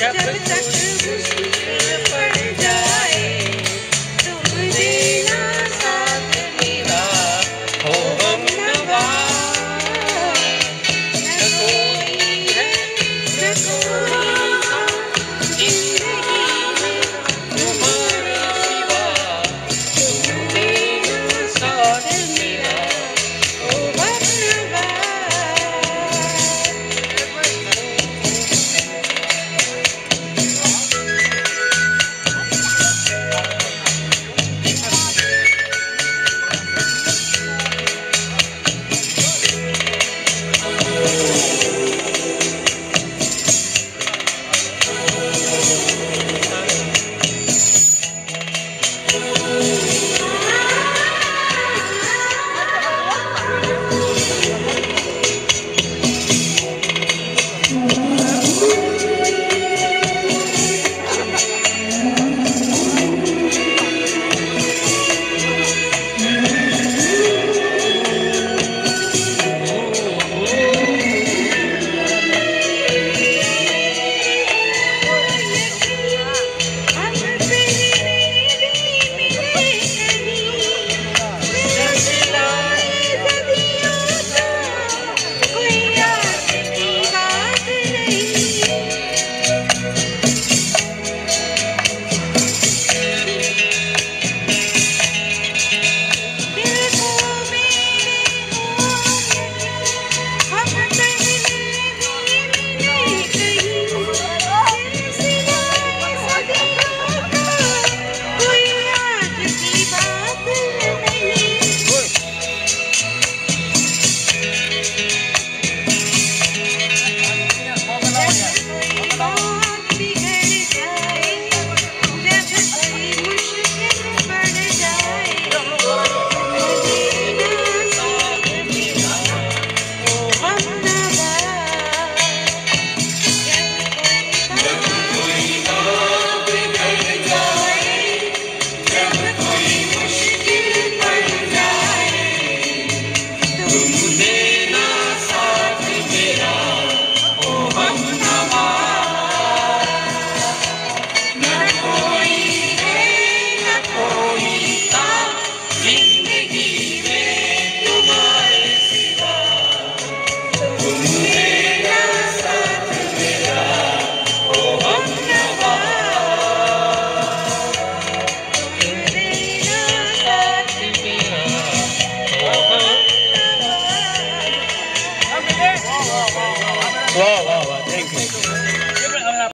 जब तक मुझे पर believe.